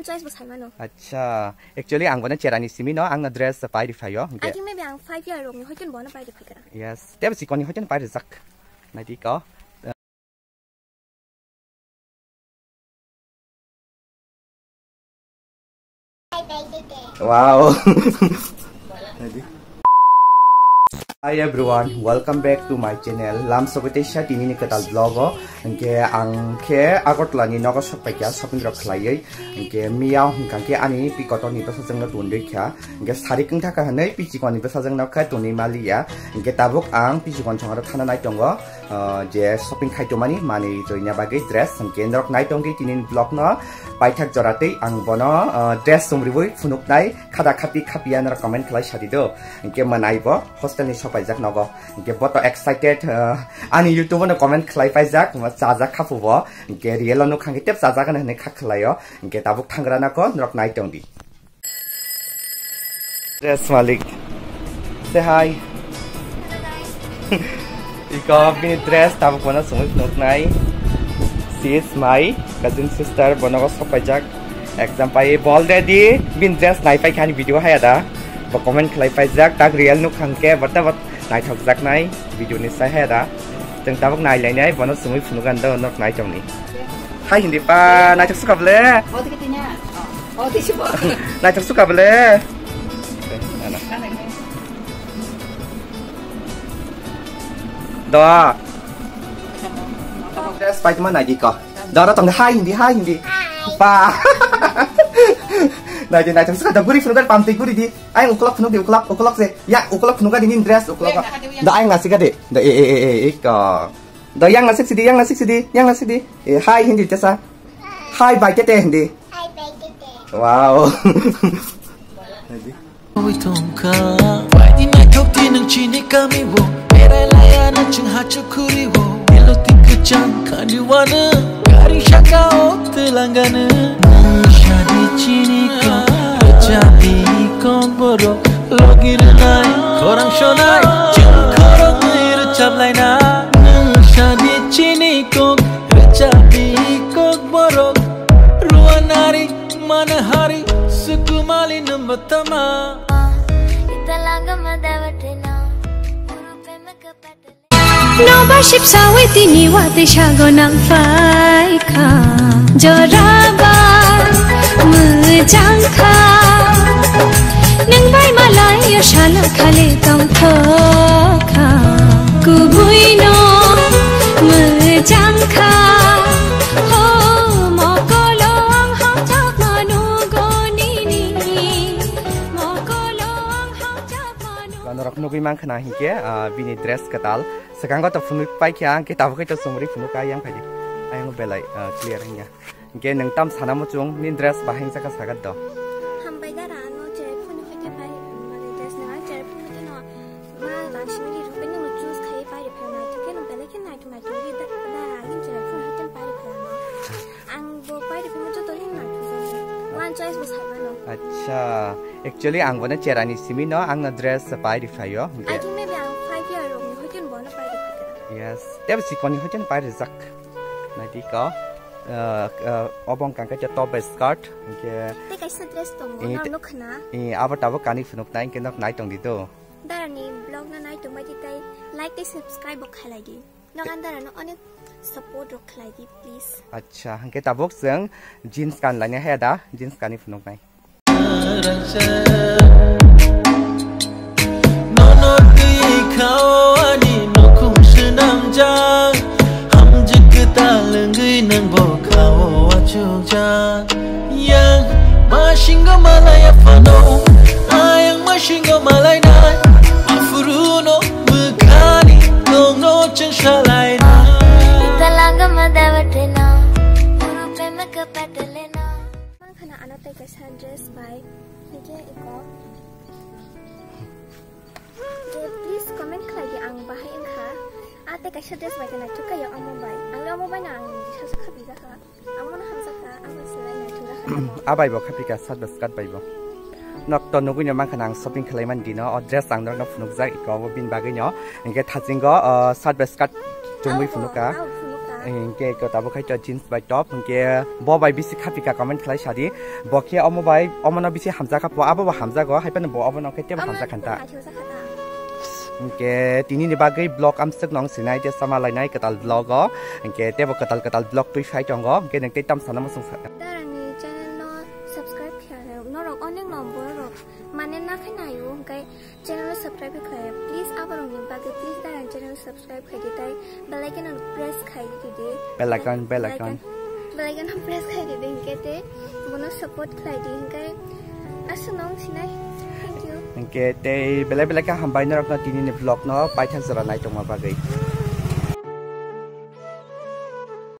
One choice was Haimano. Acha, actually ang gonna cerani simi no ang address pai di fayo. I think maybe ang five year old hoy kin bona pai di phikara. Yes, teb si koni hojen pai zak. Na di ko. Wow. Hi everyone, welcome back to my channel. Lam sokote sha tini ni Sobetesha Tininikatal Blogger and Ke Anke Agotlani Noga Shopeka Shopping Rock Lay and Ke Mia Hunkanke Ani Picoton Nibasanga Tundika and Guest Harikin Takahane Pichikon Nibasanga Tunimalia and Getabok Ang Pichikon Chamatana Tonga Je shopping khai tomani mani joinya bagai dress. Engke ndrok nai tongki tini blog no paithak jorate ang bono dress sumribui funuk nai khada khati khapian ra comment khlai sadido. Engke manaibo hostel ni paijak nogo ke boto excited ani youtube no comment khlai paijak ma chaja khapubo ke rielo no khang tep chaja kan ne khaklayo ke tabuk thangra na ko nok nai tongdi Yes, Malik. Say hi. Ikaw ang binidress, tapos ko na sumunod na She is my cousin sister, bono ko sa pajak. Exam pa yung ball ready. Bindress, naipay kani video haya da. Bakomen kalay pa jak, tag real nuk hangke, bata bat naitok jak nai, video ni sa haya da. Teng tapok nai lay nai, bono sumuy funugan da, nok nai chom ni. Hai hindi pa, naitok sukab le. Bote kitinya. Bote sipo. Naitok sukab le. Bote pai teman lagi kok. Đó tong hai hindi hai hindi. Pa. Nah, jadi suka guri funukan pamti guri di. Ay ukulak funuk di ukulak ukulak se. Ya ukulak funukan ini dress ukulak. Da ay ngasih kade. Da eh eh eh eh ka. Da yang ngasih sidi yang ngasih sidi yang ngasih di. Eh hai hindi jasa. Hai bai kete hindi. Hi bye kete. Wow. Hachukuri wo Elo tika chanka juwana Kari shaka o telangana Nisha di chinika Rajabi komboro Logir nai Korang shonai Changkorong ir chablai na Nisha di chinikok Rajabi komboro Ruanari manahari Sukumali nambatama Italanga madavate नबासिबसावै तिनीवा दिशागो नाम्फाइखा जराबा मुजांखा नों बाय मालाय यो शाला खाले तंथखा गुबुइनो मुजांखा Norok nugui mang khana hingke bini dress katal Sekarang kau funuk pai kita tahu kita sumri funuk ayang kali. Ayang belai clear hingga. Hingke neng tam sana mucung nin dress bahing saka sagat do. Ham bai da ran no jere phunu phike pai male dress na jere phunu ke no. Ma lakshmi ri rupe no choose khai pai ri phana to ke no bele ke na to na to ri da da ra yin jere phunu hatem pai ri phana. Ang bo pai ri phunu to to yin na to. One choice was Haimano. Acha, actually ang cerani simi no ang dress pai di fayo. I think Yes. Tapi si kon hojen pai rezak. Nanti ko obong kangka cha top skirt ke te kaisa dress tong na nokna e aba tawa kani funuk nai kenok nai tong dito darani blog na nai tumai ditai like te subscribe ok khalai di नगान दारा नो अनेक support रख लाई दी प्लीज़ अच्छा हंके ताबोक संग जींस कान लाने है दा जींस कानी फुनोक नाई khao achuk ja Yang ma shingo malaya fano Ayang ma shingo malay na Mafuruno mukani Nong no chen shalay na Italaga madawatena. Puro pema kapatalena. Mang khana ano tay kaisa dress by Nike iko. Please comment di ang bahay ingkha. Ate kaisa dress by kana tuka yo amo bay. Ang lo amo bay na ang sa khabi ka ka. na tuka ka. Abai bo kapika sat baskat bai bo. Nok to nugui no mang kanang shopping khalai man di no o dress ang nok no funuk jak iko bo bin bagai no hingke thajing go sat baskat jumui funuk ka. Au funuka. ইনকে কতাবো খাই তো জিন্স বাই টপ ইনকে ব বাই বিসি খাপিকা কমেন্ট খালাই সাদি বকে অমো বাই অমনো বিসি হামজা খাপো আবো হামজা গো হাইপান ব অমনো খাইতে হামজা খান্তা Oke, tini ni bagai blog amsek nong sinai dia sama lain naik ketal blog go. Oke, dia buat ketal ketal blog tu saya jong go. Oke, nanti tam sana masuk channel subscribe khai please apan ngin pa ke please dan channel subscribe khai de tai bell icon on press khai de de bell icon bell icon bell icon on press khai de den ke te mono support khai de hin kai asu nong sinai thank you thank you te bell bell ka hambai na rakna tini ne vlog no pai than zara nai tong ma ba gai